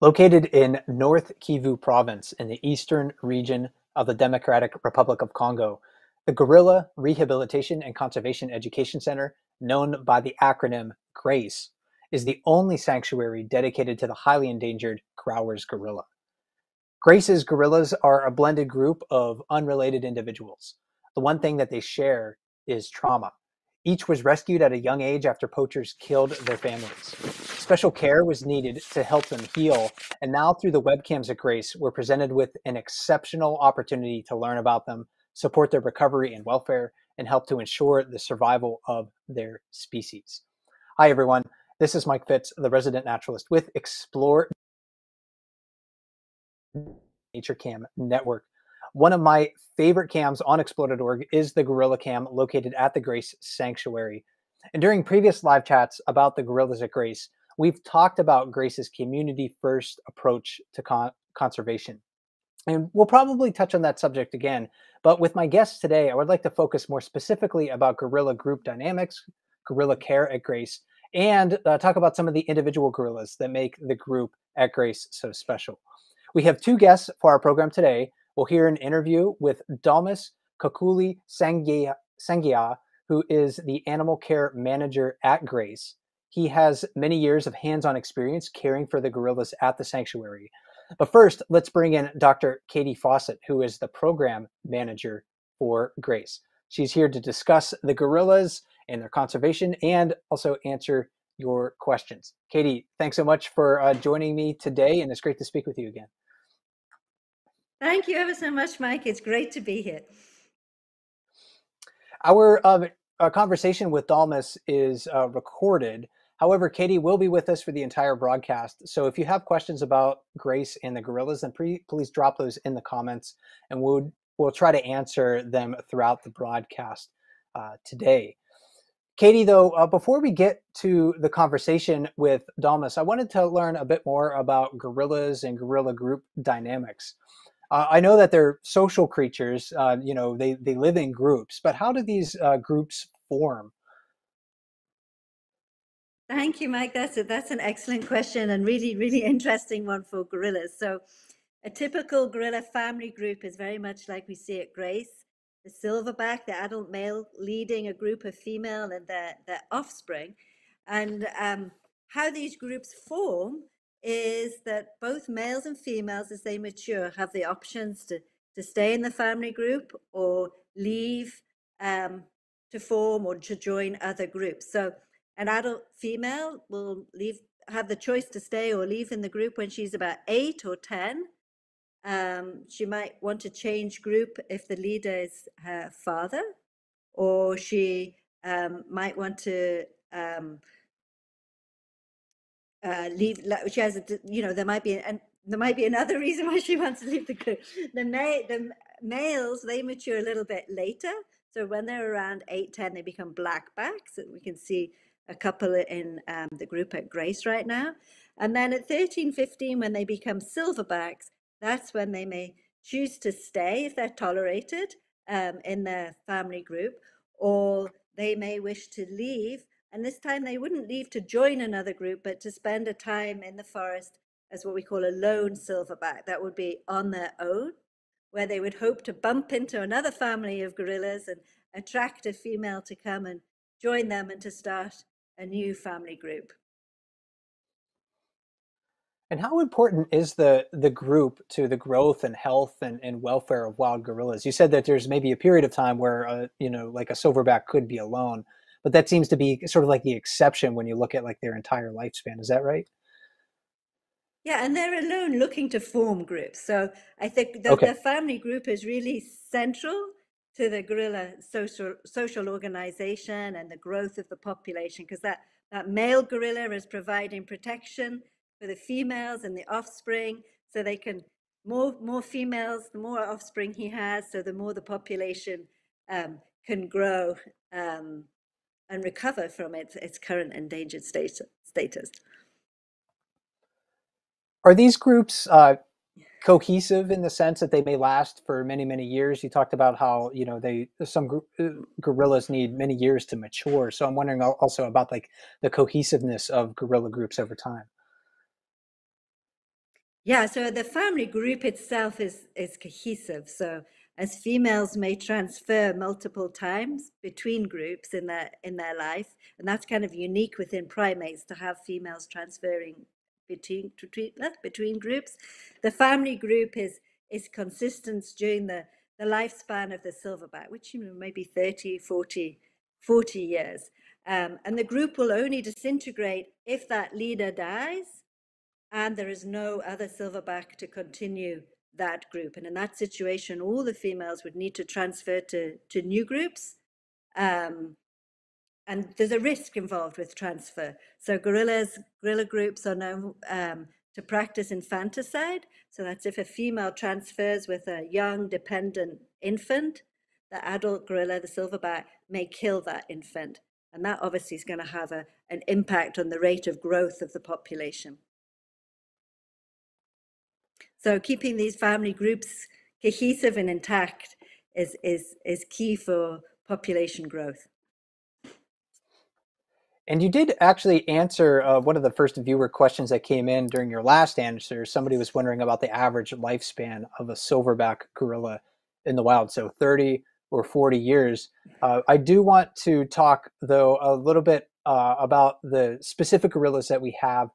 Located in North Kivu Province in the eastern region of the Democratic Republic of Congo, the Gorilla Rehabilitation and Conservation Education Center, known by the acronym GRACE, is the only sanctuary dedicated to the highly endangered Grauer's gorilla. Grace's gorillas are a blended group of unrelated individuals. The one thing that they share is trauma. Each was rescued at a young age after poachers killed their families. Special care was needed to help them heal, and now through the webcams at Grace, we're presented with an exceptional opportunity to learn about them, support their recovery and welfare, and help to ensure the survival of their species. Hi, everyone. This is Mike Fitz, the resident naturalist with Explore Nature Cam Network. One of my favorite cams on Explore.org is the Gorilla Cam located at the Grace Sanctuary. And during previous live chats about the gorillas at Grace, we've talked about Grace's community first approach to con- conservation. And we'll probably touch on that subject again. But with my guests today, I would like to focus more specifically about gorilla group dynamics, gorilla care at Grace, and uh, talk about some of the individual gorillas that make the group at Grace so special. We have two guests for our program today. We'll hear an interview with Dalmas Kakuli Sangia, who is the animal care manager at Grace. He has many years of hands on experience caring for the gorillas at the sanctuary. But first, let's bring in Dr. Katie Fawcett, who is the program manager for Grace. She's here to discuss the gorillas and their conservation and also answer your questions. Katie, thanks so much for uh, joining me today, and it's great to speak with you again. Thank you ever so much, Mike. It's great to be here. Our, uh, our conversation with Dalmas is uh, recorded, However, Katie will be with us for the entire broadcast. So if you have questions about Grace and the gorillas, then pre- please drop those in the comments and we'll, we'll try to answer them throughout the broadcast uh, today. Katie, though, uh, before we get to the conversation with Dalmas, I wanted to learn a bit more about gorillas and gorilla group dynamics. Uh, I know that they're social creatures, uh, you know, they, they live in groups, but how do these uh, groups form? Thank you, Mike. That's a, that's an excellent question and really, really interesting one for gorillas. So, a typical gorilla family group is very much like we see at Grace. The silverback, the adult male, leading a group of female and their, their offspring. And um, how these groups form is that both males and females, as they mature, have the options to, to stay in the family group or leave um, to form or to join other groups. So, an adult female will leave have the choice to stay or leave in the group when she's about eight or ten. Um, she might want to change group if the leader is her father, or she um, might want to um, uh, leave. She has, a, you know, there might be and there might be another reason why she wants to leave the group. The, the males they mature a little bit later, so when they're around eight, ten, they become blackbacks. We can see a couple in um, the group at Grace right now. And then at 13, 15, when they become silverbacks, that's when they may choose to stay if they're tolerated um, in their family group, or they may wish to leave. And this time they wouldn't leave to join another group, but to spend a time in the forest as what we call a lone silverback. That would be on their own, where they would hope to bump into another family of gorillas and attract a female to come and join them and to start a new family group. And how important is the the group to the growth and health and, and welfare of wild gorillas? You said that there's maybe a period of time where uh, you know like a silverback could be alone, but that seems to be sort of like the exception when you look at like their entire lifespan. Is that right? Yeah, and they're alone looking to form groups. So I think the, okay. the family group is really central to the gorilla social social organization and the growth of the population because that that male gorilla is providing protection for the females and the offspring so they can more more females the more offspring he has so the more the population um, can grow um, and recover from its, its current endangered status status. Are these groups uh, cohesive in the sense that they may last for many many years. You talked about how you know they some uh, gorillas need many years to mature. So i'm wondering also about like the cohesiveness of gorilla groups over time. Yeah, so the family group itself is is cohesive. So as females may transfer multiple times between groups in their in their life, and that's kind of unique within primates to have females transferring between between, between groups. The family group is is consistent during the the lifespan of the silverback, which you know maybe 30, 40, 40 years. Um, and the group will only disintegrate if that leader dies and there is no other silverback to continue that group. And in that situation, all the females would need to transfer to, to new groups. Um, and there's a risk involved with transfer. So gorillas, gorilla groups are known um, to practice infanticide. So that's if a female transfers with a young dependent infant, the adult gorilla, the silverback, may kill that infant. And that obviously is going to have a, an impact on the rate of growth of the population. So keeping these family groups cohesive and intact is, is, is key for population growth. And you did actually answer uh, one of the first viewer questions that came in during your last answer. Somebody was wondering about the average lifespan of a silverback gorilla in the wild. So 30 or 40 years. Uh, I do want to talk, though, a little bit uh, about the specific gorillas that we have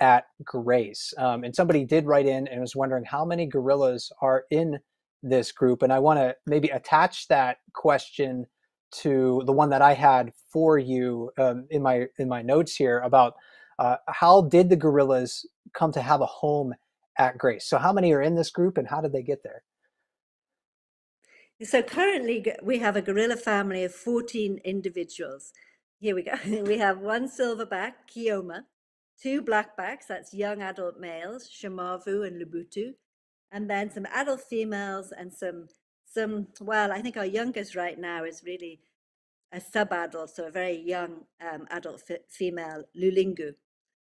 at Grace. Um, and somebody did write in and was wondering how many gorillas are in this group. And I want to maybe attach that question to the one that I had for you um, in my in my notes here about uh, how did the gorillas come to have a home at Grace? So how many are in this group, and how did they get there? So currently, we have a gorilla family of 14 individuals. Here we go. we have one silverback, Kigoma, two blackbacks, that's young adult males, Shamavu and Lubutu, and then some adult females and some, some well, I think our youngest right now is really a sub-adult, so a very young um, adult female, Lulingu.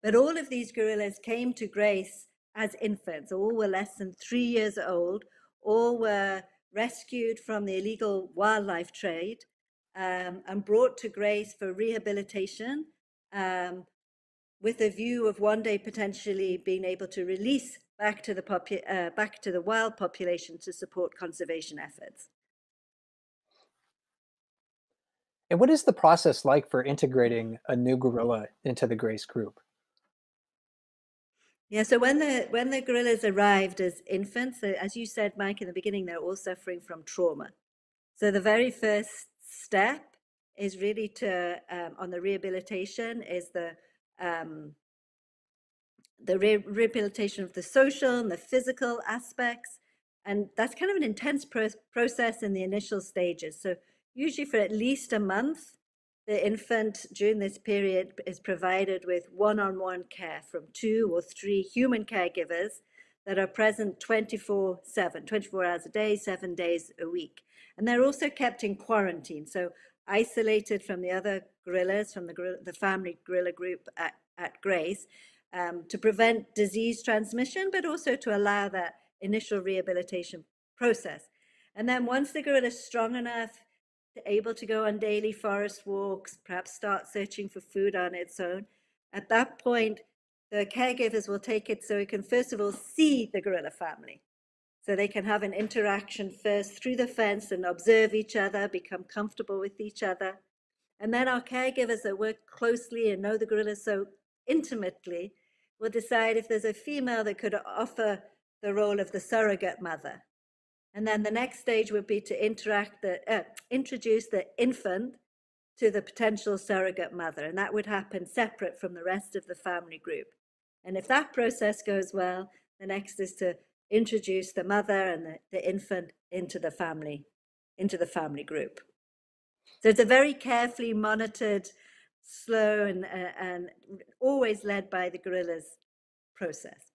But all of these gorillas came to grace as infants. All were less than three years old. All were rescued from the illegal wildlife trade um, and brought to grace for rehabilitation um, with a view of one day potentially being able to release back to the popu- uh, back to the wild population to support conservation efforts. And what is the process like for integrating a new gorilla into the Grace group? Yeah, so when the when the gorillas arrived as infants, as you said, Mike, in the beginning, they're all suffering from trauma. So the very first step is really to um, on the rehabilitation is the um, the re rehabilitation of the social and the physical aspects. And that's kind of an intense pro process in the initial stages. So usually for at least a month, the infant during this period is provided with one-on-one -on -one care from two or three human caregivers that are present 24 7 24 hours a day seven days a week and they're also kept in quarantine so isolated from the other gorillas from the, the family gorilla group at at Grace um, to prevent disease transmission, but also to allow that initial rehabilitation process. And then once the gorilla is strong enough, able to go on daily forest walks, perhaps start searching for food on its own, at that point, the caregivers will take it so it can first of all see the gorilla family. So they can have an interaction first through the fence and observe each other, become comfortable with each other. And then our caregivers that work closely and know the gorilla so intimately will decide if there's a female that could offer the role of the surrogate mother. And then the next stage would be to interact the, uh, introduce the infant to the potential surrogate mother, and that would happen separate from the rest of the family group. And if that process goes well, the next is to introduce the mother and the, the infant into the family, into the family group. So it's a very carefully monitored slow and, uh, and always led by the gorillas process.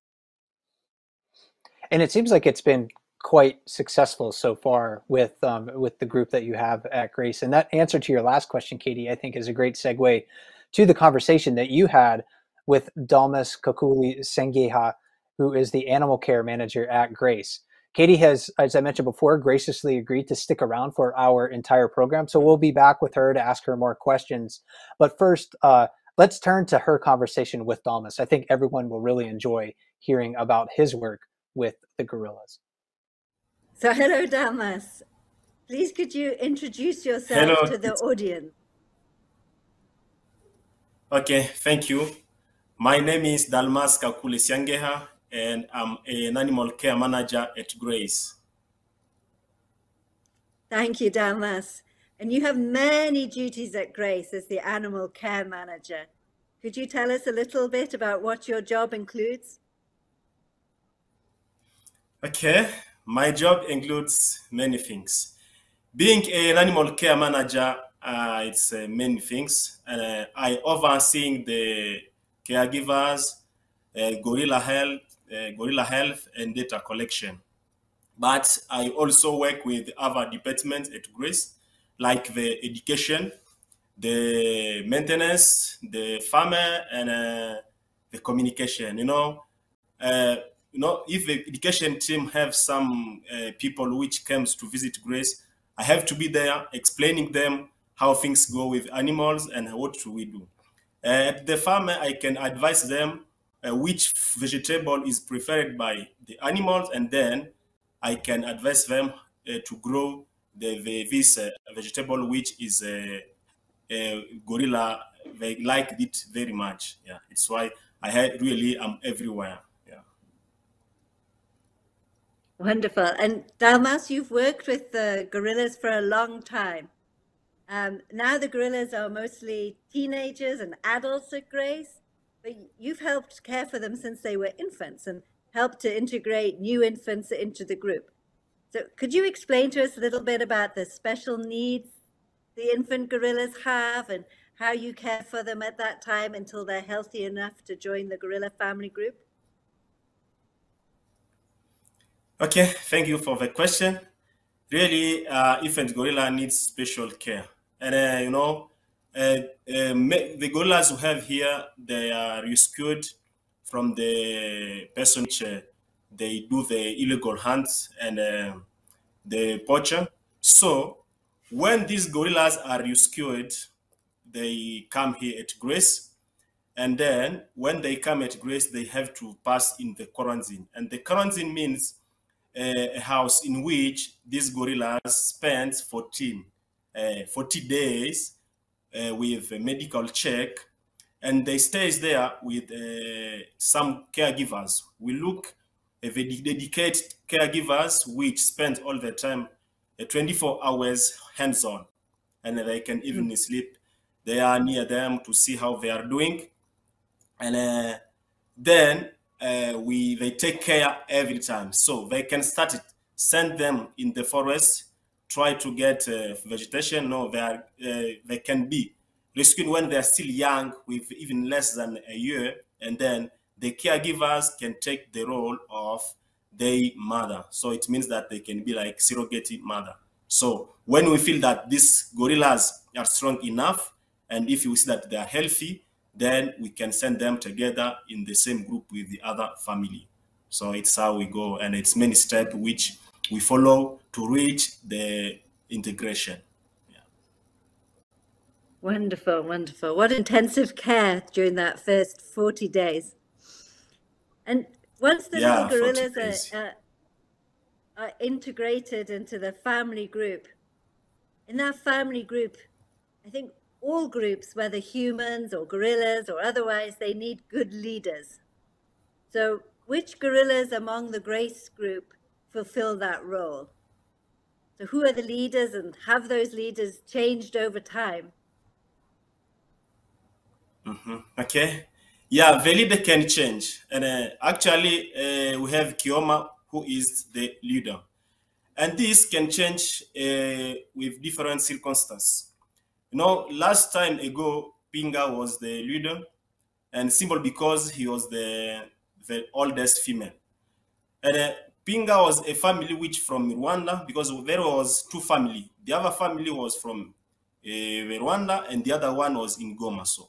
And it seems like it's been quite successful so far with um, with the group that you have at Grace. And that answer to your last question, Katie, I think is a great segue to the conversation that you had with Dalmas Kakuli Sengeha, who is the animal care manager at Grace. Katie has, as I mentioned before, graciously agreed to stick around for our entire program. So we'll be back with her to ask her more questions. But first, uh, let's turn to her conversation with Dalmas. I think everyone will really enjoy hearing about his work with the gorillas. So, hello, Dalmas. Please, could you introduce yourself Hello. to the audience? Okay, thank you. My name is Dalmas Kakule Siangeha, and I'm an animal care manager at Grace. Thank you, Dalmas. And you have many duties at Grace as the animal care manager. Could you tell us a little bit about what your job includes? Okay, my job includes many things. Being an animal care manager, uh, it's uh, many things. Uh, I overseeing the caregivers, uh, gorilla health, uh, gorilla health, and data collection. But I also work with other departments at Grace, like the education, the maintenance, the farmer, and uh, the communication. You know, uh, you know, if the education team have some uh, people which comes to visit Grace, I have to be there explaining them how things go with animals and what we do. Uh, at the farmer, I can advise them uh, which vegetable is preferred by the animals, and then I can advise them uh, to grow the, the this uh, vegetable which is a, a gorilla. They like it very much. Yeah, it's why I ha- really am everywhere. Yeah. Wonderful. And Dalmas, you've worked with the gorillas for a long time. Um, now the gorillas are mostly teenagers and adults at Grace, you've helped care for them since they were infants and helped to integrate new infants into the group. So could you explain to us a little bit about the special needs the infant gorillas have and how you care for them at that time until they're healthy enough to join the gorilla family group? Okay, thank you for the question. Really, uh, infant gorilla needs special care, and uh, you know, the gorillas we have here, they are rescued from the person which uh, they do the illegal hunts and uh, the poacher. So, when these gorillas are rescued, they come here at Grace, and then when they come at Grace, they have to pass in the quarantine, and the quarantine means a house in which these gorillas spend 14, uh, 40 days uh, with a medical check and they stays there with uh, some caregivers. We look at the dedicated caregivers which spend all the time uh, 24 hours hands-on and they can even sleep. They are near them to see how they are doing. And uh, then uh, we they take care every time. So they can start it. Send them in the forest try to get uh, vegetation no they are uh, they can be rescued when they are still young with even less than a year and then the caregivers can take the role of their mother so it means that they can be like surrogate mother so when we feel that these gorillas are strong enough and if we see that they are healthy then we can send them together in the same group with the other family. So it's how we go, and it's many steps which we follow to reach the integration. Yeah. Wonderful, wonderful. What intensive care during that first 40 days. And once the Yeah, little gorillas are, uh, are integrated into the family group, in that family group, I think all groups, whether humans or gorillas or otherwise, they need good leaders. So, which gorillas among the Grace group fulfill that role? So, who are the leaders and have those leaders changed over time? Mhm. Okay. Yeah, the leader can change. And uh, actually, uh, we have Kigoma, who is the leader. And this can change uh, with different circumstances. You know, last time ago, Pinga was the leader, and simple because he was the, the oldest female. And uh, Pinga was a family which from Rwanda, because there was two family. The other family was from uh, Rwanda, and the other one was in Goma. So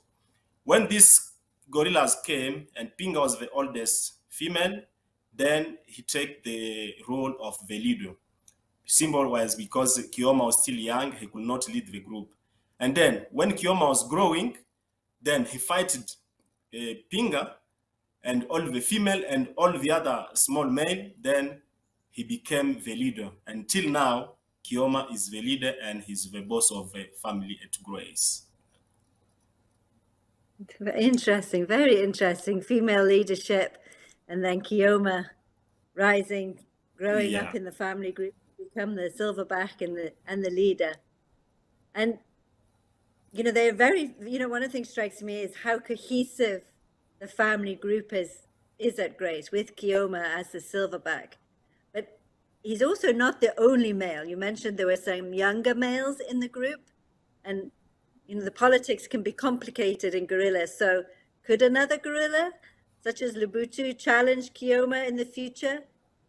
when these gorillas came and Pinga was the oldest female, then he took the role of the leader. Symbol was because Kigoma was still young, he could not lead the group. And then when Kigoma was growing, then he fighted uh, Pinga and all the female and all the other small male, then he became the leader. Until now, Kigoma is the leader and he's the boss of the family at Grace. Interesting, very interesting. Female leadership, and then Kigoma rising, growing yeah. up in the family group, become the silverback and the and the leader. And you know, they're very. You know, one of the things strikes me is how cohesive the family group is is at Grace with Kigoma as the silverback. But he's also not the only male. You mentioned there were some younger males in the group, and you know, the politics can be complicated in gorilla. So could another gorilla, such as Lubutu, challenge Kigoma in the future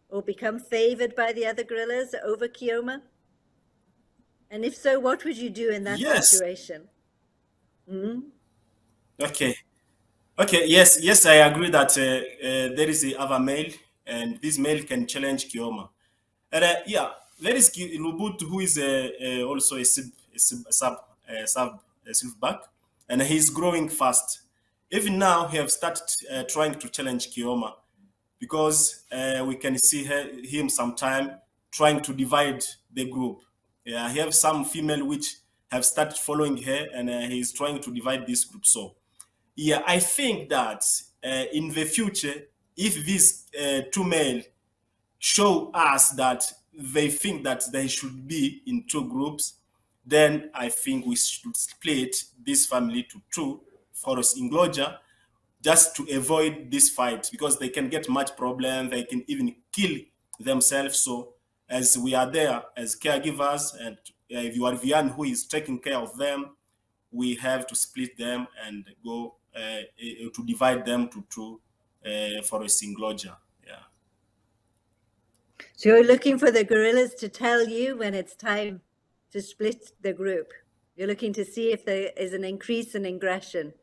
or become favored by the other gorillas over Kigoma? And if so, what would you do in that yes. situation? Mm-hmm. Okay. Okay, yes, yes, I agree that uh, uh, there is a other male, and this male can challenge Kigoma. And uh, yeah, there is Lubutu, who is uh, uh, also a sub, a sub, a sub Silverback, and he's growing fast. Even now, he have started uh, trying to challenge Kigoma because we can see her, him sometime trying to divide the group. Yeah, he have some female which have started following her, and he's trying to divide this group. So, yeah, I think that uh, in the future, if these uh, two male show us that they think that they should be in two groups, then I think we should split this family to two for us in Gloja just to avoid this fight because they can get much problem. They can even kill themselves. So as we are there as caregivers and if you are one who is taking care of them, we have to split them and go uh, to divide them to two uh, for a Singloja. Yeah. So you're looking for the gorillas to tell you when it's time to split the group. You're looking to see if there is an increase in aggression.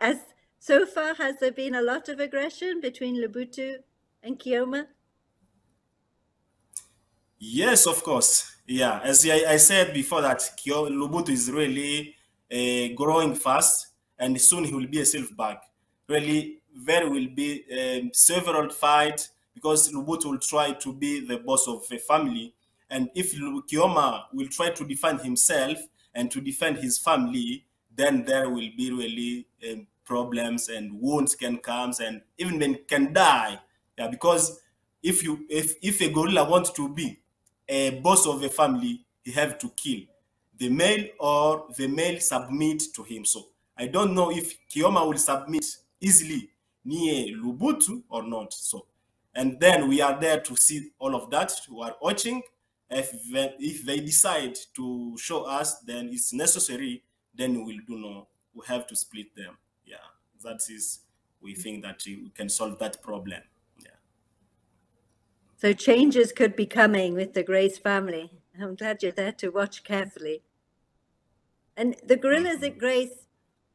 As so far, has there been a lot of aggression between Lubutu and Kigoma? Yes, of course. Yeah, as I, I said before, that Kyo, Lubutu is really uh, growing fast, and soon he will be a silverback. Really, there will be um, several fights because Lubutu will try to be the boss of the family, and if Kigoma will try to defend himself and to defend his family, then there will be really um, problems and wounds can come and even men can die. Yeah, because if you if if a gorilla wants to be a boss of a family, he have to kill the male or the male submit to him. So I don't know if Kigoma will submit easily near Lubutu or not. So and then we are there to see all of that. We are watching if they, if they decide to show us, then it's necessary. Then we'll do no. We have to split them. Yeah, that is. We think that we can solve that problem. Yeah. So changes could be coming with the Grace family. I'm glad you're there to watch carefully. And the gorillas at Grace,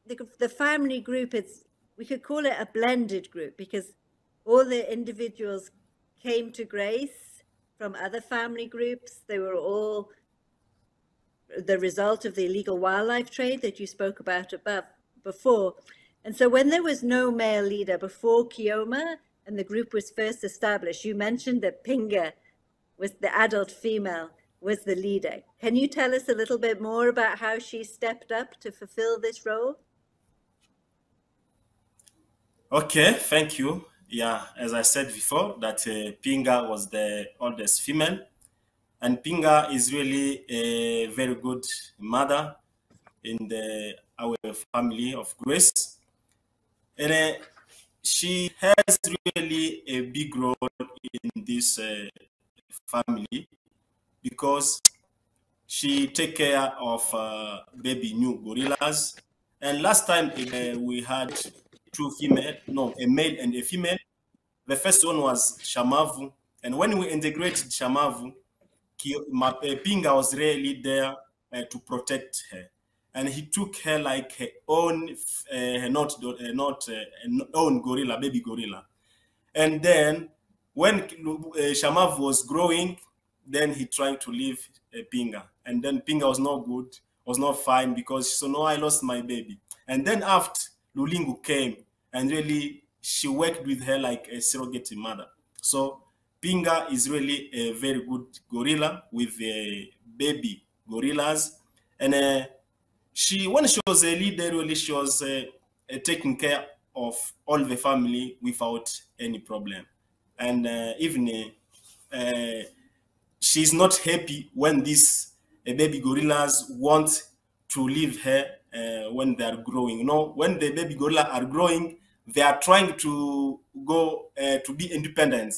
the, the family group, it's we could call it a blended group because all the individuals came to Grace from other family groups. They were all the result of the illegal wildlife trade that you spoke about above before. And so when there was no male leader before Kigoma and the group was first established, you mentioned that Pinga was the adult female was the leader. Can you tell us a little bit more about how she stepped up to fulfill this role? Okay, thank you yeah, as I said before, that uh, Pinga was the oldest female. And Pinga is really a very good mother in the our family of grace. And uh, she has really a big role in this uh, family because she take care of uh, baby new gorillas. And last time uh, we had two female, no, a male and a female. The first one was Shamavu. And when we integrated Shamavu, eh, Pinga was really there uh, to protect her. And he took her like her own, uh, not, uh, not uh, own gorilla, baby gorilla. And then when uh, Shamavu was growing, then he tried to leave uh, Pinga. And then Pinga was not good, was not fine because so no, I lost my baby. And then after Lulingu came and really she worked with her like a surrogate mother. So Pinga is really a very good gorilla with the baby gorillas. And uh, she, when she was a leader, really she was uh, uh, taking care of all the family without any problem. And uh, even uh, she's not happy when these uh, baby gorillas want to leave her uh, when they are growing. You know, when the baby gorilla are growing, they are trying to go uh, to be independent.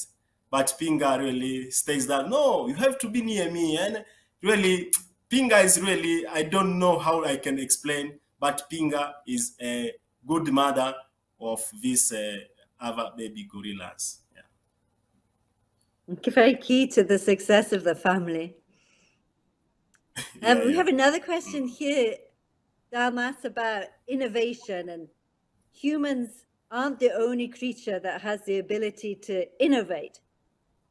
But Pinga really stays that no, you have to be near me. And really, Pinga is really, I don't know how I can explain, but Pinga is a good mother of these uh, other baby gorillas. Yeah. Very key to the success of the family. Um, yeah, we yeah. have another question here, Dalmas, about innovation and humans aren't the only creature that has the ability to innovate.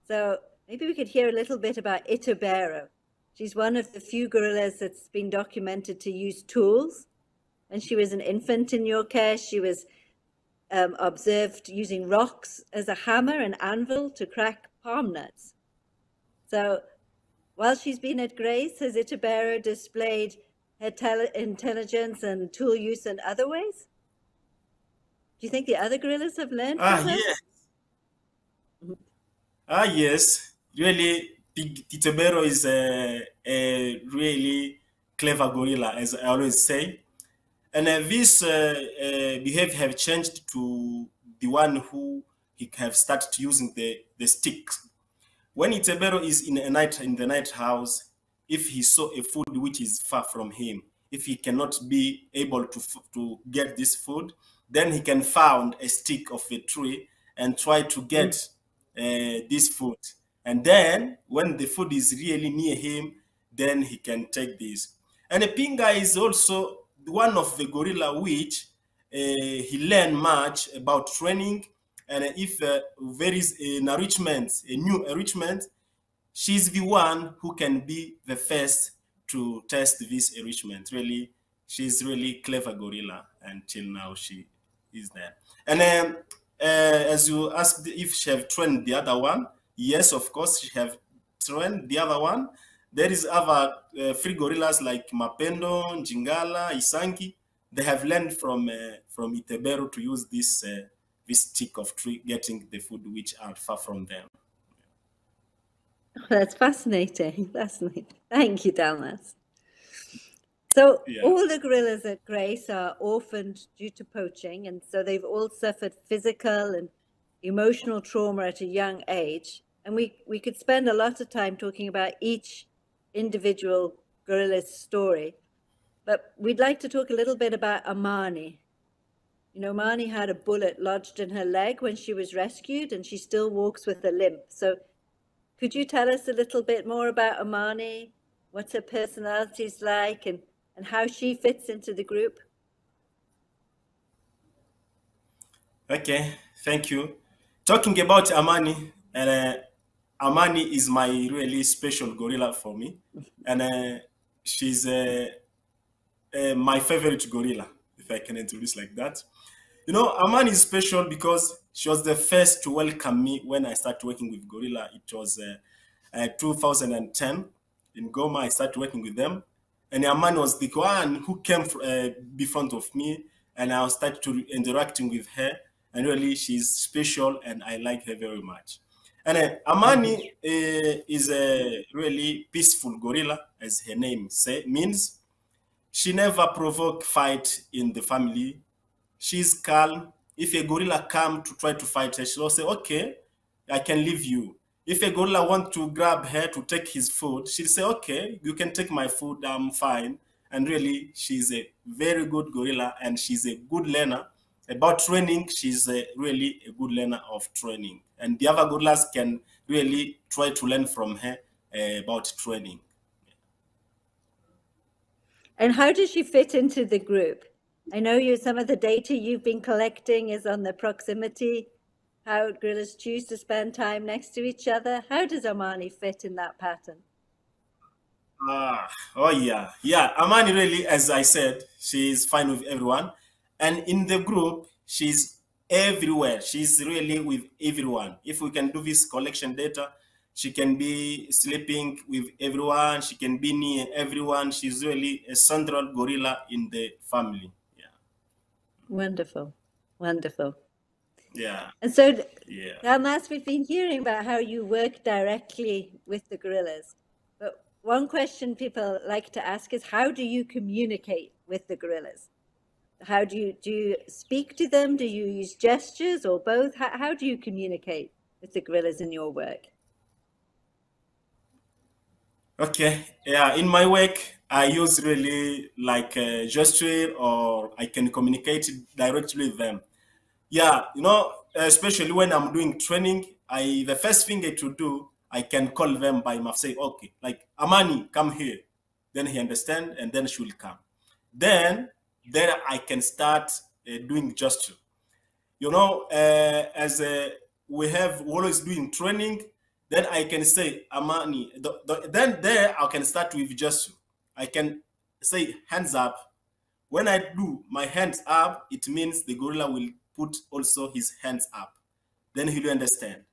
So maybe we could hear a little bit about Itubero. She's one of the few gorillas that's been documented to use tools. And she was an infant in your care, she was um, observed using rocks as a hammer and anvil to crack palm nuts. So while she's been at Grace, has Itubero displayed intelligence and tool use in other ways? Do you think the other gorillas have learned? Ah, yes. Ah, yes. Really, Itubero is a, a really clever gorilla, as I always say. And uh, this uh, uh, behavior have changed to the one who he have started using the, the sticks. When Itubero is in a night in the night house, if he saw a food which is far from him, if he cannot be able to to get this food, then he can found a stick of a tree and try to get uh, this food. And then when the food is really near him, then he can take this. And a pinga is also one of the gorilla which uh, he learned much about training. And if uh, there is an enrichment, a new enrichment, she's the one who can be the first to test this enrichment. Really, she's really clever gorilla until now. She is there. And um, uh, as you asked if she have trained the other one, yes, of course, she have trained the other one. There is other uh, free gorillas like Mapendo, Njingala, Isangi. They have learned from uh, from Itubero to use this uh, this stick of tree, getting the food which are far from them. Oh, that's fascinating. Fascinating. Thank you, Dalmas. So yeah. all the gorillas at Grace are orphaned due to poaching, and so they've all suffered physical and emotional trauma at a young age. And we, we could spend a lot of time talking about each individual gorilla's story. But we'd like to talk a little bit about Amani. You know, Amani had a bullet lodged in her leg when she was rescued, and she still walks with a limp. So could you tell us a little bit more about Amani? What her personality is like, and and how she fits into the group? Okay, thank you. Talking about Amani, uh, Amani is my really special gorilla for me, and uh, she's uh, uh, my favorite gorilla, if I can introduce like that. You know, Amani is special because she was the first to welcome me when I started working with Gorilla. It was uh, uh, 2010 in Goma. I started working with them, and Amani was the one who came uh, be front of me, and I started to interacting with her. And really, she's special, and I like her very much. And uh, Amani uh, is a really peaceful gorilla, as her name say, means. She never provoke fight in the family. She's calm. If a gorilla come to try to fight her, she'll say, okay, I can leave you. If a gorilla want to grab her to take his food, she'll say, okay, you can take my food, I'm fine. And really, she's a very good gorilla and she's a good learner. About training, she's a, really a good learner of training. And the other gorillas can really try to learn from her uh, about training. And how does she fit into the group? I know you some of the data you've been collecting is on the proximity how gorillas choose to spend time next to each other. How does Amani fit in that pattern? Ah, oh yeah, yeah. Amani really, as I said, she's fine with everyone, and in the group, she's everywhere. She's really with everyone. If we can do this collection data, she can be sleeping with everyone. She can be near everyone. She's really a central gorilla in the family. Wonderful. Wonderful. Yeah. And so, Yeah. Almas, we've been hearing about how you work directly with the gorillas. But one question people like to ask is how do you communicate with the gorillas? How do you do you speak to them? Do you use gestures or both? How, how do you communicate with the gorillas in your work? Okay. Yeah. In my work, I use really like a gesture or I can communicate directly with them. Yeah. You know, especially when I'm doing training, I the first thing I to do, I can call them by mouth, say, okay, like Amani, come here. Then he understand, and then she will come. Then, then I can start uh, doing gesture. You know, uh, as uh, we have always doing training, then I can say Amani. The, the, then there I can start with gesture. I can say hands up. When I do my hands up, it means the gorilla will put also his hands up. Then he will understand.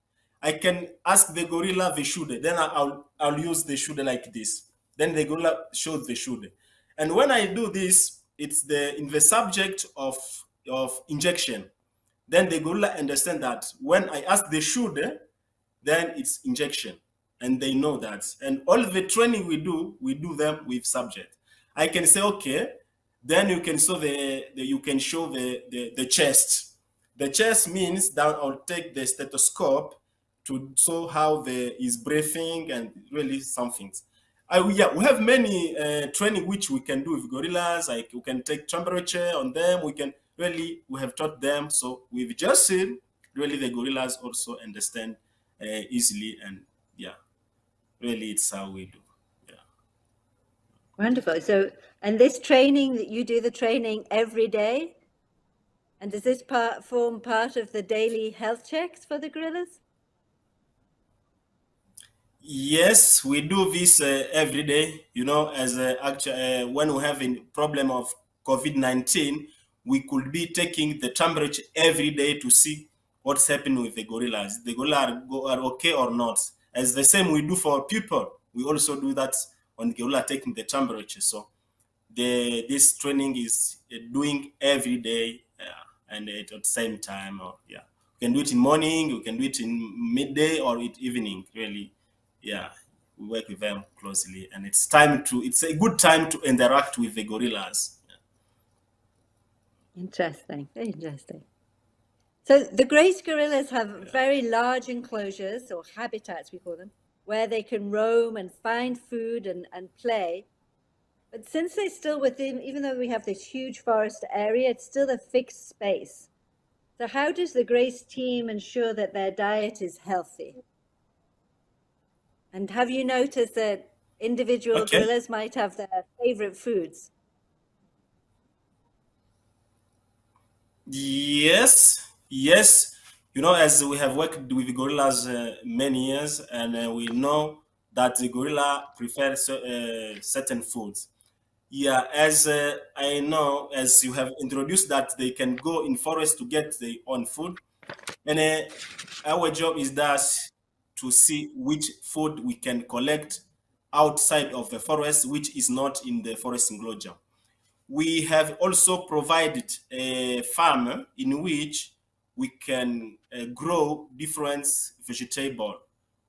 I can ask the gorilla the shoulder. Then I'll I'll use the shoulder like this. Then the gorilla shows the shoulder. And when I do this, it's the in the subject of of injection. Then the gorilla understand that when I ask the shoulder, then it's injection, and they know that. And all the training we do, we do them with subject. I can say okay. Then you can show the, the you can show the, the the chest. The chest means that I'll take the stethoscope to show how the is breathing and really some things. I, yeah, we have many uh, training which we can do with gorillas. Like we can take temperature on them. We can really we have taught them. So we've just seen really the gorillas also understand uh, easily and yeah, really it's how we do. Yeah. Wonderful. So, and this training that you do the training every day, and does this part form part of the daily health checks for the gorillas? Yes, we do this uh, every day. You know, as uh, actually uh, when we have a problem of COVID nineteen, we could be taking the temperature every day to see what's happening with the gorillas. The gorillas are, are okay or not. As the same we do for people, we also do that on gorilla taking the temperature. So the this training is uh, doing every day uh, and at the same time. Or yeah, you can do it in morning, you can do it in midday or it evening. Really, yeah, we work with them closely, and it's time to. It's a good time to interact with the gorillas. Interesting. Interesting. So the grace gorillas have very large enclosures or habitats, we call them, where they can roam and find food and, and play. But since they're still within, even though we have this huge forest area, it's still a fixed space. So how does the grace team ensure that their diet is healthy? And have you noticed that individual Okay. gorillas might have their favorite foods? Yes, yes. You know, as we have worked with gorillas uh, many years, and uh, we know that the gorilla prefers uh, certain foods. Yeah, as uh, I know, as you have introduced that they can go in forest to get their own food, and uh, our job is that to see which food we can collect outside of the forest, which is not in the forest enclosure we have also provided a farm in which we can uh, grow different vegetable.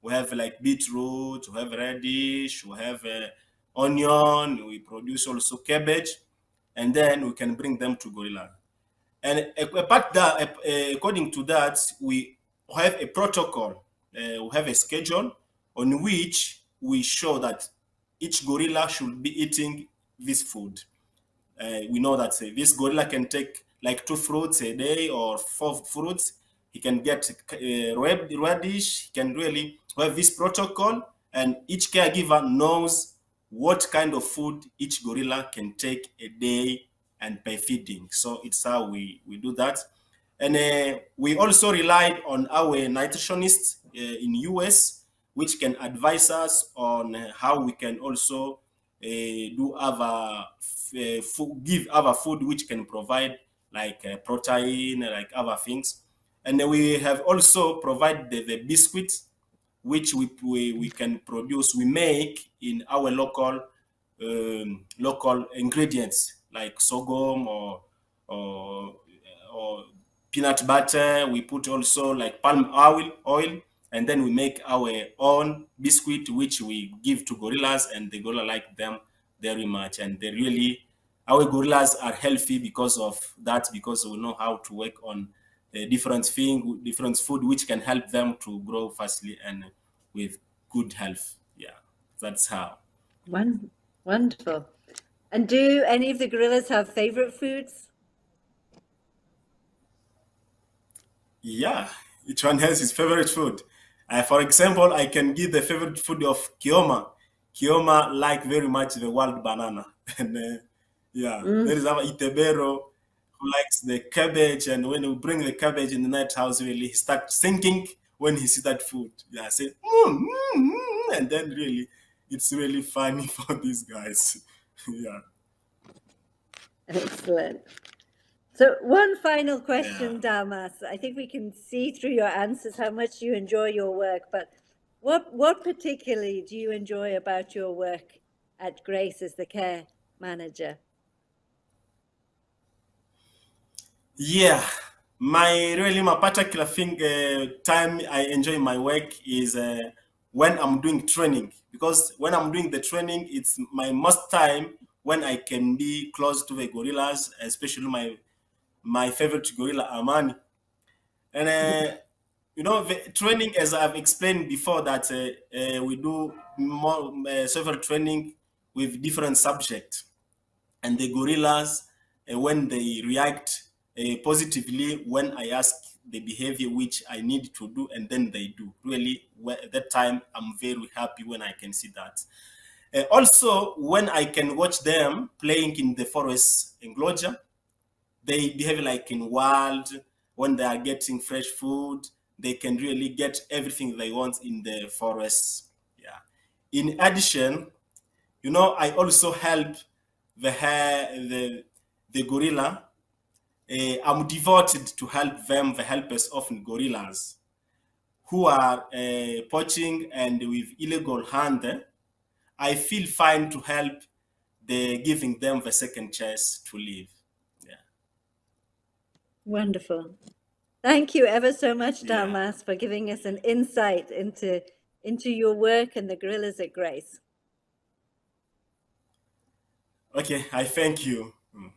We have like beetroot, we have radish, we have uh, onion, we produce also cabbage, and then we can bring them to gorilla. And a- apart that, uh, according to that, we have a protocol, uh, we have a schedule on which we show that each gorilla should be eating this food uh, we know that uh, this gorilla can take like two fruits a day or four fruits. He can get uh, radish. He can really have this protocol, and each caregiver knows what kind of food each gorilla can take a day and by feeding. So it's how we, we do that. And uh, we also relied on our nutritionists uh, in US, which can advise us on how we can also uh, do other give other food which can provide like uh, protein, like other things. And we have also provided the, the biscuits, which we, we, we can produce, we make in our local um, local ingredients like sorghum or, or, or peanut butter. We put also like palm oil, oil, and then we make our own biscuit, which we give to gorillas, and the gorilla like them very much. And they really, our gorillas are healthy because of that, because we know how to work on different thing, different food, which can help them to grow fastly and with good health. Yeah, that's how. One, wonderful. And do any of the gorillas have favorite foods? Yeah, each one has his favorite food. Uh, for example, I can give the favorite food of Kigoma. Kigoma like very much the wild banana. and uh, yeah, mm. there is our Itebero who likes the cabbage. And when we bring the cabbage in the night house, really he starts singing when he sees that food. Yeah, say, mm, mm, mm, and then really, it's really funny for these guys. yeah. Excellent. So one final question, yeah. Dalmas. I think we can see through your answers how much you enjoy your work, but what what particularly do you enjoy about your work at Grace as the care manager? Yeah, my really my particular thing uh, time I enjoy my work is uh, when I'm doing training because when I'm doing the training, it's my most time when I can be close to the gorillas, especially my my favorite gorilla, Amani. And, uh, you know, the training, as I've explained before, that uh, uh, we do more uh, several training with different subjects. And the gorillas, uh, when they react uh, positively, when I ask the behavior which I need to do, and then they do. Really, at that time, I'm very happy when I can see that. Uh, also, when I can watch them playing in the forest enclosure, they behave like in wild when they are getting fresh food they can really get everything they want in the forest yeah in addition you know i also help the the the gorilla uh, i'm devoted to help them the helpers of gorillas who are uh, poaching and with illegal hunt i feel fine to help the giving them the second chance to live Wonderful. Thank you ever so much, Dalmas, yeah. for giving us an insight into into your work and the gorillas at Grace. Okay, I thank you. Hmm.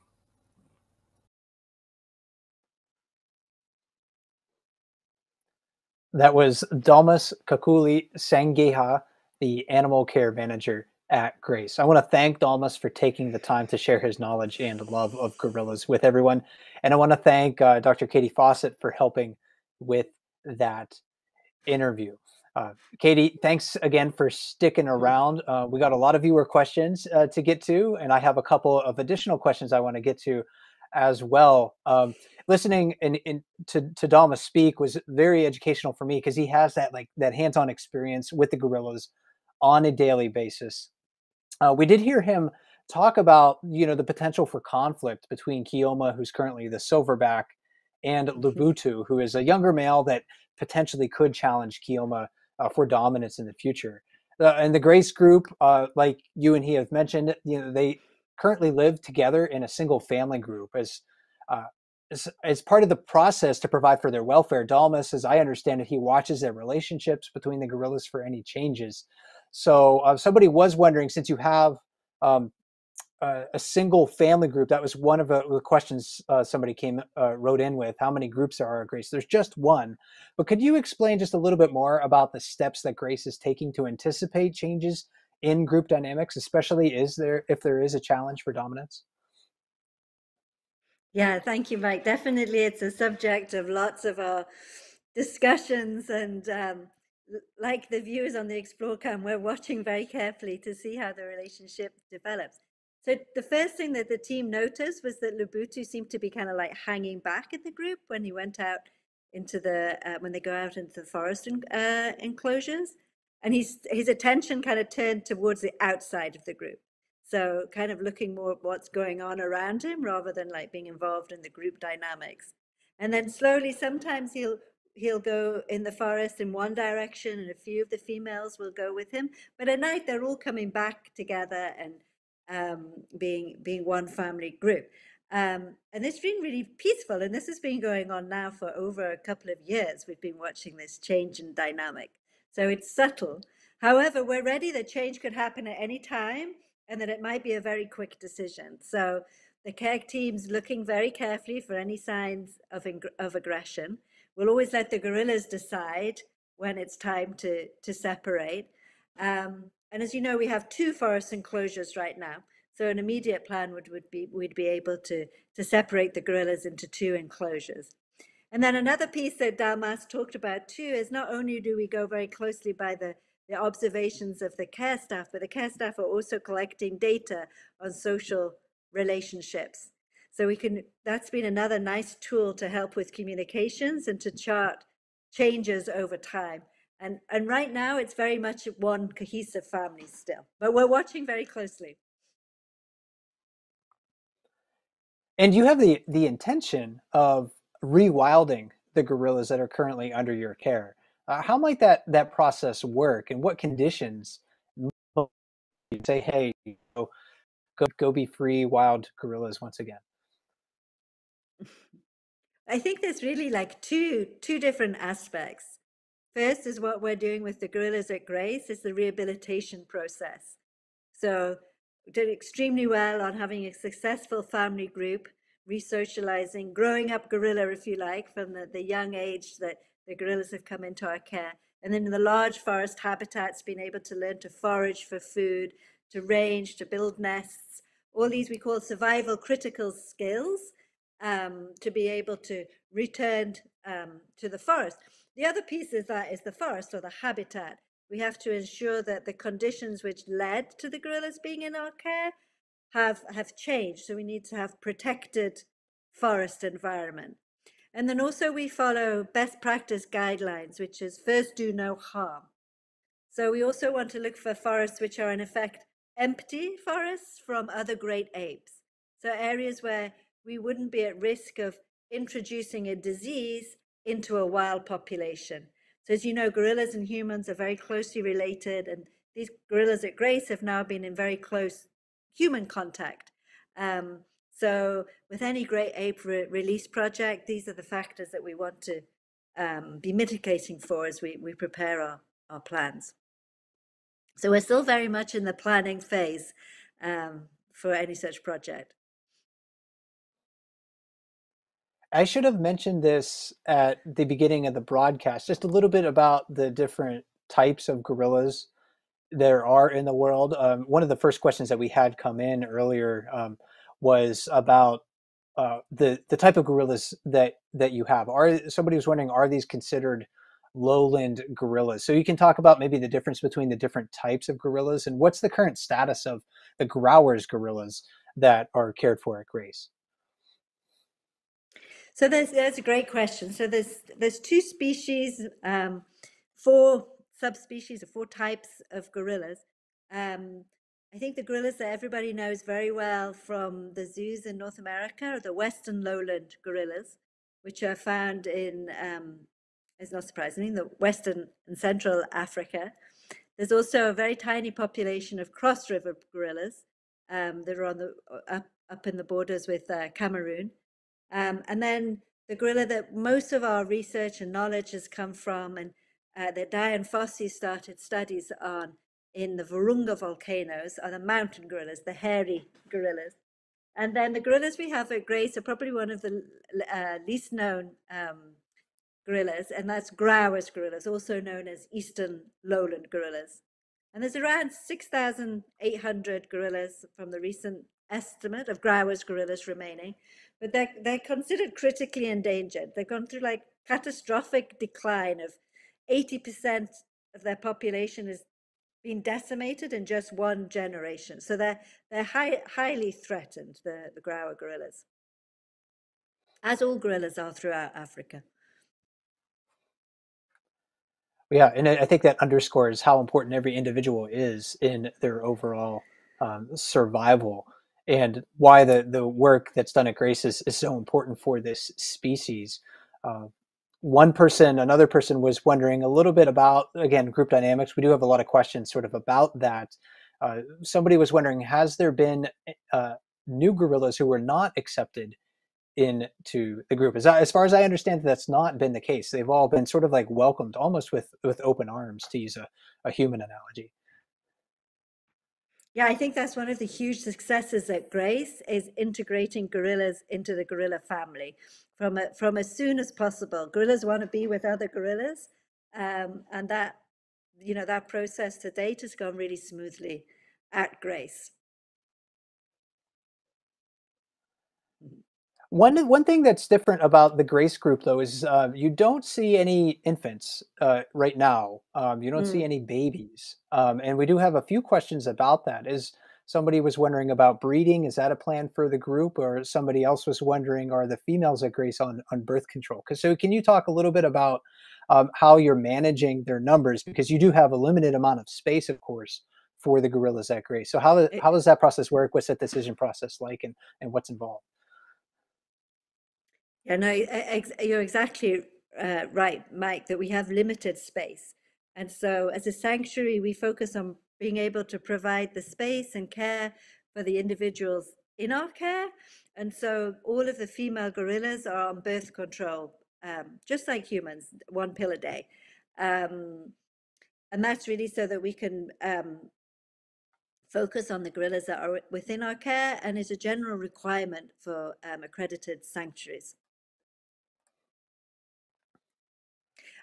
That was Dalmas Kakuli Sangeha, the animal care manager at Grace. I want to thank Dalmas for taking the time to share his knowledge and love of gorillas with everyone. And I want to thank uh, Dr. Katie Fawcett for helping with that interview. Uh, Katie, thanks again for sticking around. Uh, we got a lot of viewer questions uh, to get to, and I have a couple of additional questions I want to get to as well. Um, listening in, in, to to Dalmas speak was very educational for me because he has that like that hands-on experience with the gorillas on a daily basis. Uh, we did hear him talk about you know the potential for conflict between Kigoma, who's currently the silverback, and mm-hmm. Lubutu, who is a younger male that potentially could challenge Kigoma uh, for dominance in the future. Uh, and the Grace group, uh, like you and he have mentioned, you know they currently live together in a single family group as. As, as part of the process to provide for their welfare, Dalmas, as I understand it, he watches their relationships between the gorillas for any changes. So, uh, somebody was wondering, since you have um, uh, a single family group. That was one of the, the questions uh, somebody came uh, wrote in with. How many groups there are at Grace? There's just one. But could you explain just a little bit more about the steps that Grace is taking to anticipate changes in group dynamics, especially is there if there is a challenge for dominance? Yeah, thank you, Mike. Definitely, it's a subject of lots of our discussions and. Um, like the viewers on the Explore Cam, we're watching very carefully to see how the relationship develops. So the first thing that the team noticed was that Lubutu seemed to be kind of like hanging back in the group when he went out into the uh, when they go out into the forest uh, enclosures, and his his attention kind of turned towards the outside of the group. So kind of looking more at what's going on around him rather than like being involved in the group dynamics. And then slowly, sometimes he'll he'll go in the forest in one direction, and a few of the females will go with him. But at night, they're all coming back together and um, being being one family group. Um, and it's been really peaceful, and this has been going on now for over a couple of years. We've been watching this change in dynamic, so it's subtle. However, we're ready that change could happen at any time, and that it might be a very quick decision. So the care team's looking very carefully for any signs of, of aggression. We'll always let the gorillas decide when it's time to, to separate. Um, and as you know, we have two forest enclosures right now. So an immediate plan would, would be we'd be able to, to separate the gorillas into two enclosures. And then another piece that Dalmas talked about too is not only do we go very closely by the, the observations of the care staff, but the care staff are also collecting data on social relationships. So we can, that's been another nice tool to help with communications and to chart changes over time. And, and right now it's very much one cohesive family still, but we're watching very closely. And you have the, the intention of rewilding the gorillas that are currently under your care. Uh, how might that, that process work and what conditions say, hey, go, go, go be free wild gorillas once again? I think there's really like two two different aspects. First is what we're doing with the gorillas at Grace is the rehabilitation process. So did extremely well on having a successful family group, resocializing, growing up gorilla, if you like, from the, the young age that the gorillas have come into our care. And then in the large forest habitats, being able to learn to forage for food, to range, to build nests, all these we call survival critical skills um, to be able to return um, to the forest. The other piece is that is the forest or the habitat. We have to ensure that the conditions which led to the gorillas being in our care have, have changed. So we need to have protected forest environment. And then also we follow best practice guidelines, which is first do no harm. So we also want to look for forests which are in effect empty forests from other great apes. So areas where we wouldn't be at risk of introducing a disease into a wild population. So as you know, gorillas and humans are very closely related, and these gorillas at Grace have now been in very close human contact. Um, so with any great ape re release project, these are the factors that we want to um, be mitigating for as we, we prepare our, our plans. So we're still very much in the planning phase um, for any such project. I should have mentioned this at the beginning of the broadcast, just a little bit about the different types of gorillas there are in the world. Um, one of the first questions that we had come in earlier um, was about uh, the the type of gorillas that that you have. Are somebody was wondering, are these considered lowland gorillas? So you can talk about maybe the difference between the different types of gorillas and what's the current status of the Grauer's gorillas that are cared for at Grace. So there's that's a great question. So there's there's two species, um, four subspecies or four types of gorillas. Um, I think the gorillas that everybody knows very well from the zoos in North America are the western lowland gorillas, which are found in, um, it's not surprising, the western and central Africa. There's also a very tiny population of cross river gorillas um, that are on the up, up in the borders with uh, Cameroon. Um, and then the gorilla that most of our research and knowledge has come from, and uh, that Dian Fossey started studies on in the Virunga volcanoes, are the mountain gorillas, the hairy gorillas. And then the gorillas we have at Grace are probably one of the uh, least known um, gorillas, and that's Grauer's gorillas, also known as Eastern lowland gorillas. And there's around 6,800 gorillas from the recent estimate of Grauer's gorillas remaining but they're, they're considered critically endangered. They've gone through like catastrophic decline of 80% of their population has been decimated in just one generation. So they're, they're high, highly threatened, the, the Grauer gorillas, as all gorillas are throughout Africa. Yeah, and I think that underscores how important every individual is in their overall um, survival and why the, the work that's done at Grace is, is so important for this species. Uh, one person, another person was wondering a little bit about, again, group dynamics. We do have a lot of questions sort of about that. Uh, somebody was wondering, has there been uh, new gorillas who were not accepted into the group? As, as far as I understand, that's not been the case. They've all been sort of like welcomed almost with, with open arms, to use a, a human analogy. Yeah, I think that's one of the huge successes at Grace is integrating gorillas into the gorilla family from a, from as soon as possible. Gorillas want to be with other gorillas, um, and that you know that process to date has gone really smoothly at Grace. One one thing that's different about the Grace group, though, is uh, you don't see any infants uh, right now. Um, you don't mm. see any babies, um, and we do have a few questions about that. Is somebody was wondering about breeding? Is that a plan for the group, or somebody else was wondering, are the females at Grace on on birth control? Because so, can you talk a little bit about um, how you're managing their numbers? Because you do have a limited amount of space, of course, for the gorillas at Grace. So how how does that process work? What's that decision process like, and and what's involved? Yeah, no, ex- you're exactly uh, right, Mike, that we have limited space. And so, as a sanctuary, we focus on being able to provide the space and care for the individuals in our care. And so, all of the female gorillas are on birth control, um, just like humans, one pill a day. Um, and that's really so that we can um, focus on the gorillas that are within our care and is a general requirement for um, accredited sanctuaries.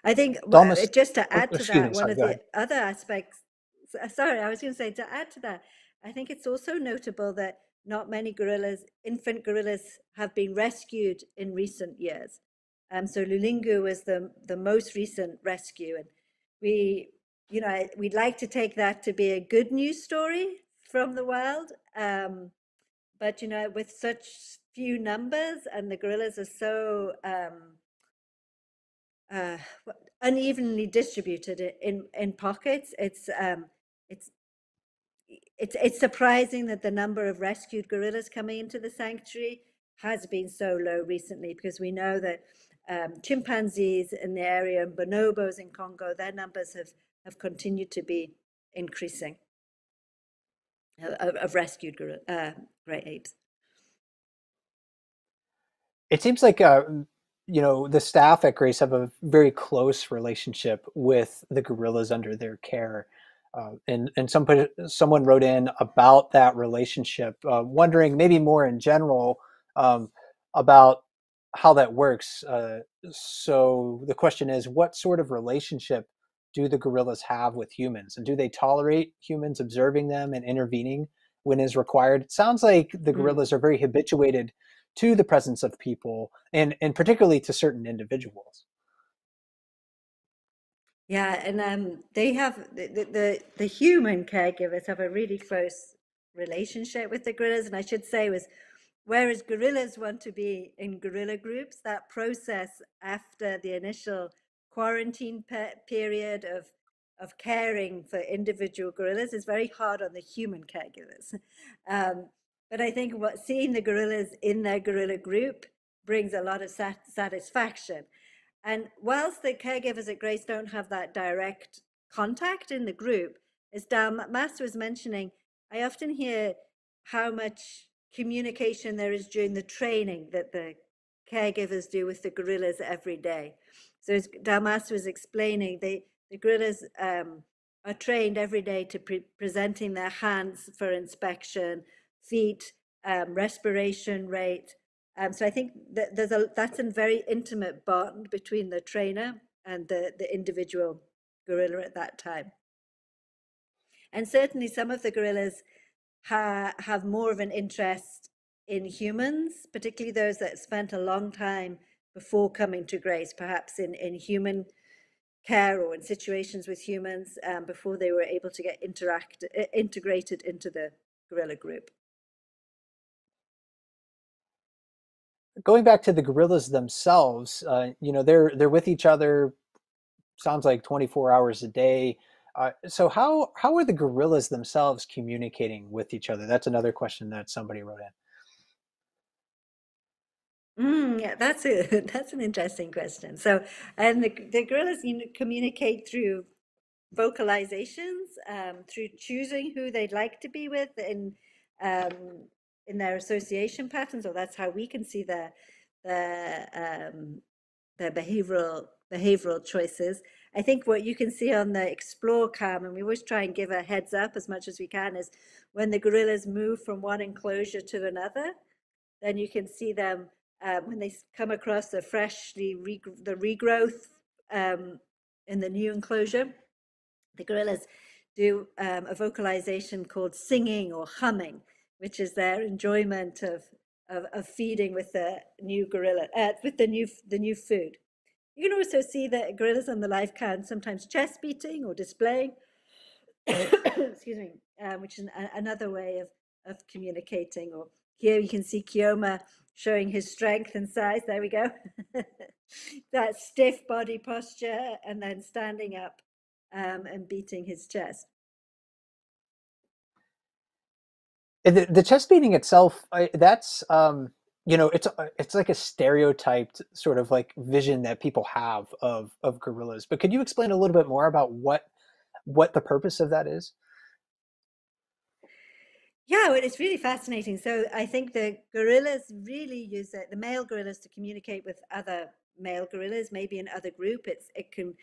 I think well, just to oh, add to that, one of the other aspects, uh, sorry, I was going to say to add to that, I think it's also notable that not many gorillas, infant gorillas, have been rescued in recent years. Um, so Lulingu was the the most recent rescue, and we, you know, we'd like to take that to be a good news story from the wild. Um, but you know, with such few numbers, and the gorillas are so um, uh, unevenly distributed in in pockets. It's um, it's it's it's surprising that the number of rescued gorillas coming into the sanctuary has been so low recently because we know that um, chimpanzees in the area and bonobos in Congo, their numbers have, have continued to be increasing of, of rescued gorilla, uh, great apes. It seems like uh, you know the staff at Grace have a very close relationship with the gorillas under their care. Uh, and and some someone wrote in about that relationship, uh, wondering maybe more in general um, about how that works. Uh, so the question is, what sort of relationship do the gorillas have with humans, and do they tolerate humans observing them and intervening when is required? It sounds like the mm. gorillas are very habituated to the presence of people and and particularly to certain individuals. Yeah and um, they have the, the the human caregivers have a really close relationship with the gorillas and i should say was whereas gorillas want to be in gorilla groups that process after the initial quarantine pe- period of of caring for individual gorillas is very hard on the human caregivers. Um, but I think what seeing the gorillas in their gorilla group brings a lot of sat- satisfaction. And whilst the caregivers at Grace don't have that direct contact in the group, as Dalmas was mentioning, I often hear how much communication there is during the training that the caregivers do with the gorillas every day. So as Dalmas was explaining, they, the gorillas um, are trained every day to pre- presenting their hands for inspection, feet, um, respiration rate. Um, so I think that there's a that's a very intimate bond between the trainer and the, the individual gorilla at that time. And certainly some of the gorillas ha, have more of an interest in humans, particularly those that spent a long time before coming to grace, perhaps in, in human care or in situations with humans um, before they were able to get interact, integrated into the gorilla group. Going back to the gorillas themselves, uh, you know, they're they're with each other. Sounds like 24 hours a day. Uh, so how how are the gorillas themselves communicating with each other? That's another question that somebody wrote in. Mm, yeah, that's a that's an interesting question. So, and the the gorillas you know, communicate through vocalizations, um, through choosing who they'd like to be with and um, in their association patterns, or that's how we can see their their um, their behavioral behavioral choices. I think what you can see on the explore cam, and we always try and give a heads up as much as we can, is when the gorillas move from one enclosure to another, then you can see them um, when they come across the freshly re the regrowth um, in the new enclosure. The gorillas do um, a vocalization called singing or humming, which is their enjoyment of, of, of feeding with the new gorilla, uh, with the new, the new food. You can also see the gorillas on the live cam sometimes chest beating or displaying, excuse me, um, which is an, another way of, of communicating. Or here you can see Kigoma showing his strength and size. There we go. that stiff body posture and then standing up um, and beating his chest. The, the chest beating itself, that's um, you know, it's it's like a stereotyped sort of like vision that people have of of gorillas. But could you explain a little bit more about what what the purpose of that is? Yeah, well, it's really fascinating. So I think the gorillas really use the male gorillas to communicate with other male gorillas, maybe in other group. It's it can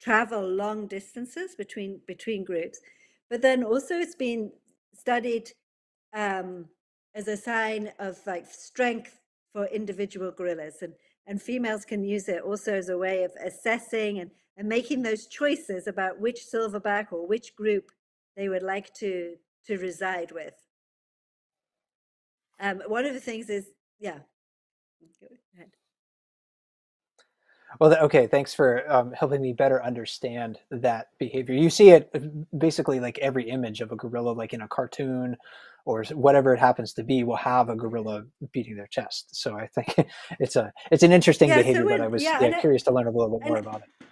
travel long distances between between groups. But then also it's been studied um, as a sign of like strength for individual gorillas and and females can use it also as a way of assessing and, and making those choices about which silverback or which group they would like to to reside with. Um, one of the things is, yeah. Well, okay, thanks for um, helping me better understand that behavior. You see it uh, basically like every image of a gorilla, like in a cartoon or whatever it happens to be, will have a gorilla beating their chest. So I think it's a it's an interesting yeah, behavior, so when, but I was yeah, yeah, curious to learn a little bit more about it.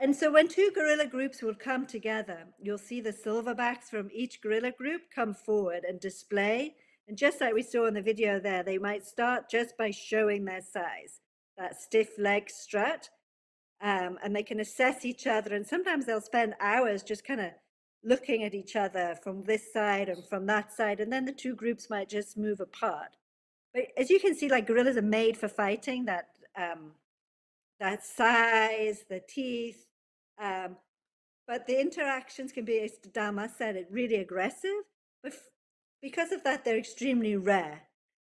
And so when two gorilla groups will come together, you'll see the silverbacks from each gorilla group come forward and display. And just like we saw in the video there, they might start just by showing their size that stiff leg strut. Um, and they can assess each other. And sometimes they'll spend hours just kind of looking at each other from this side and from that side. And then the two groups might just move apart. But as you can see, like gorillas are made for fighting, that, um, that size, the teeth. Um, but the interactions can be, as Dalmas said, it really aggressive. But because of that, they're extremely rare.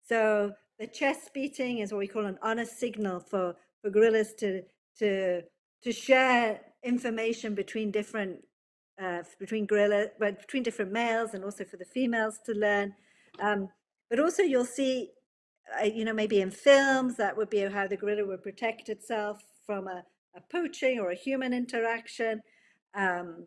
So the chest beating is what we call an honest signal for, for gorillas to, to, to share information between different uh, between gorilla, but between different males and also for the females to learn. Um, but also you'll see, uh, you know, maybe in films, that would be how the gorilla would protect itself from a, a poaching or a human interaction. Um,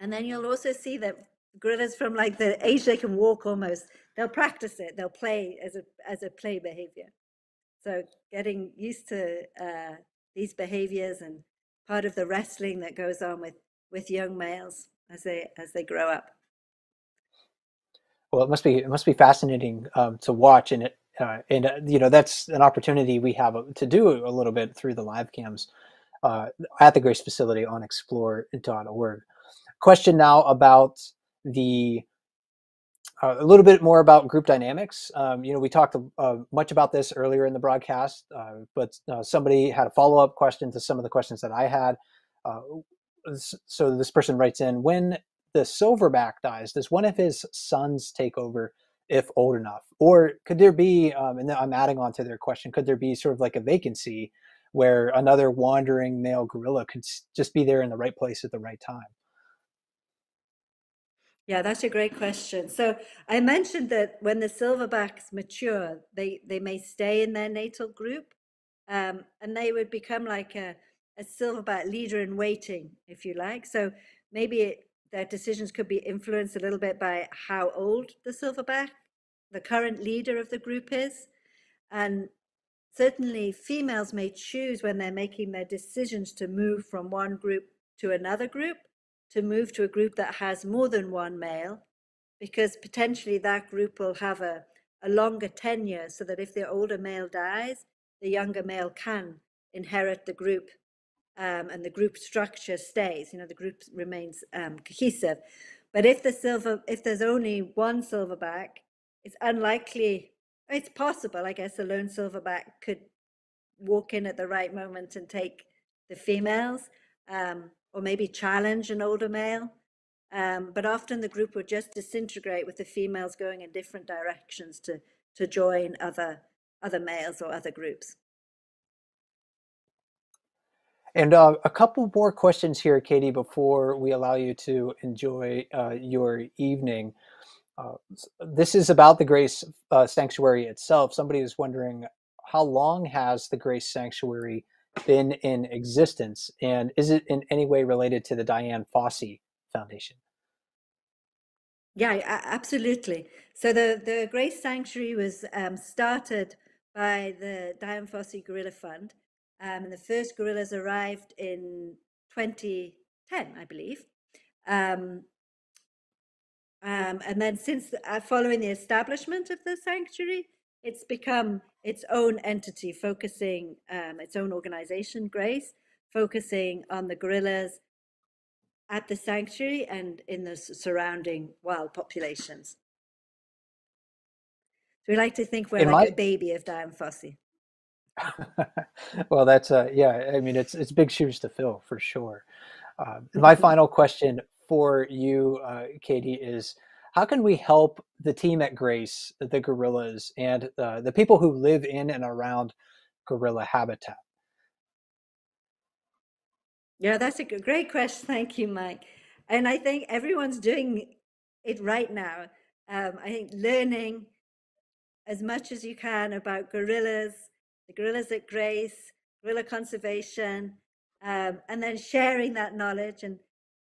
and then you'll also see that gorillas from like the age they can walk almost, they'll practice it. They'll play as a as a play behavior. So getting used to uh, these behaviors and part of the wrestling that goes on with with young males as they as they grow up. Well, it must be it must be fascinating um, to watch, and it uh, and uh, you know that's an opportunity we have to do a little bit through the live cams uh, at the Grace facility on explore.org. Question now about the uh, a little bit more about group dynamics. Um, you know, we talked uh, much about this earlier in the broadcast, uh, but uh, somebody had a follow up question to some of the questions that I had. Uh, so this person writes in when the silverback dies, does one of his sons take over if old enough? Or could there be, um, and I'm adding on to their question, could there be sort of like a vacancy where another wandering male gorilla could just be there in the right place at the right time? Yeah, that's a great question. So I mentioned that when the silverbacks mature, they, they may stay in their natal group um, and they would become like a, a silverback leader in waiting, if you like. So maybe it, their decisions could be influenced a little bit by how old the silverback, the current leader of the group is. And certainly females may choose when they're making their decisions to move from one group to another group to move to a group that has more than one male because potentially that group will have a, a longer tenure so that if the older male dies, the younger male can inherit the group um, and the group structure stays, you know, the group remains um, cohesive. But if the silver, if there's only one silverback, it's unlikely, it's possible, I guess, a lone silverback could walk in at the right moment and take the females, um, or maybe challenge an older male. Um, but often the group would just disintegrate with the females going in different directions to, to join other, other males or other groups. And uh, a couple more questions here, Katie, before we allow you to enjoy uh, your evening. Uh, this is about the Grace uh, Sanctuary itself. Somebody is wondering how long has the Grace Sanctuary been in existence, and is it in any way related to the Dian Fossey Foundation? Yeah, absolutely. So the, the Grace Sanctuary was um, started by the Dian Fossey Gorilla Fund um, and the first gorillas arrived in 2010, I believe. Um, um, and then since uh, following the establishment of the sanctuary, it's become its own entity, focusing um, its own organization, Grace, focusing on the gorillas at the sanctuary and in the surrounding wild populations. So we like to think we're in like my... a baby of Dian Fossey. well, that's uh, yeah. I mean, it's it's big shoes to fill for sure. Uh, my mm-hmm. final question for you, uh, Katie, is how can we help the team at Grace, the gorillas, and uh, the people who live in and around gorilla habitat? Yeah, that's a great question. Thank you, Mike. And I think everyone's doing it right now. Um, I think learning as much as you can about gorillas, the Gorillas at Grace, Gorilla Conservation, um, and then sharing that knowledge and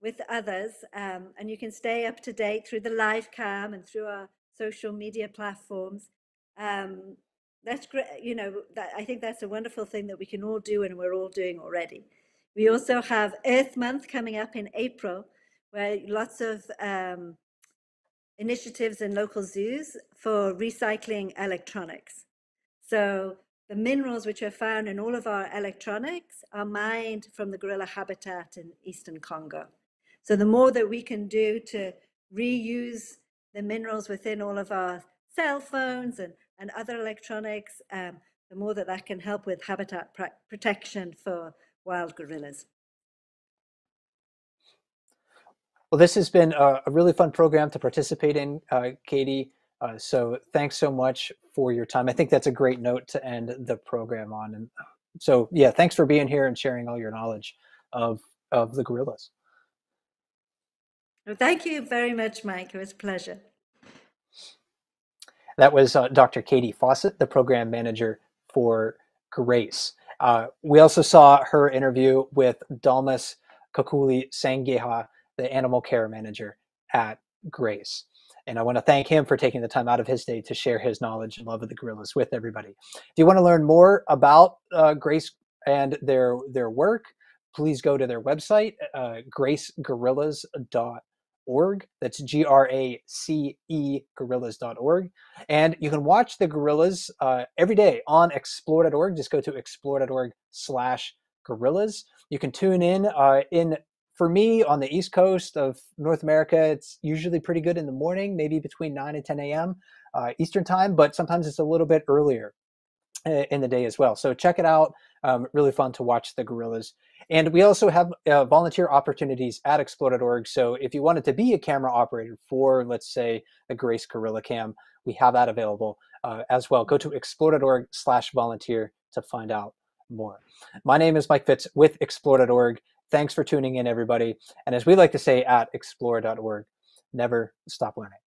with others. Um, and you can stay up to date through the live cam and through our social media platforms. Um, that's great. You know, that, I think that's a wonderful thing that we can all do and we're all doing already. We also have Earth Month coming up in April, where lots of um, initiatives in local zoos for recycling electronics. So the minerals which are found in all of our electronics are mined from the gorilla habitat in eastern Congo. So the more that we can do to reuse the minerals within all of our cell phones and, and other electronics, um, the more that that can help with habitat protection for wild gorillas. Well, this has been a, a really fun program to participate in, uh, Katie. Uh, so thanks so much for your time. I think that's a great note to end the program on. And so, yeah, thanks for being here and sharing all your knowledge of of the gorillas. Well, thank you very much, Mike. It was a pleasure. That was uh, Dr. Katie Fawcett, the program manager for Grace. Uh, we also saw her interview with Dalmas Kakuli Sangeha, the animal care manager at Grace. And I want to thank him for taking the time out of his day to share his knowledge and love of the gorillas with everybody. If you want to learn more about uh, Grace and their their work, please go to their website, uh, gracegorillas.org. That's G R A C E gorillas.org. And you can watch the gorillas uh, every day on explore.org. Just go to explore.org slash gorillas. You can tune in uh, in for me on the east coast of north america it's usually pretty good in the morning maybe between 9 and 10 a.m uh, eastern time but sometimes it's a little bit earlier in the day as well. So check it out um, really fun to watch the gorillas. And we also have uh, volunteer opportunities at explore.org so if you wanted to be a camera operator for let's say a grace gorilla cam we have that available uh, as well. Go to explore.org slash volunteer to find out more. My name is mike fitz with explore.org Thanks for tuning in, everybody. And as we like to say at explore.org, never stop learning.